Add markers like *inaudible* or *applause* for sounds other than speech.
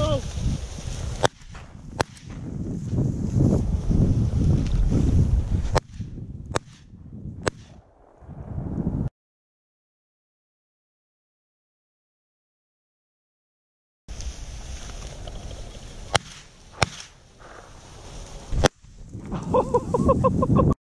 slow. *laughs*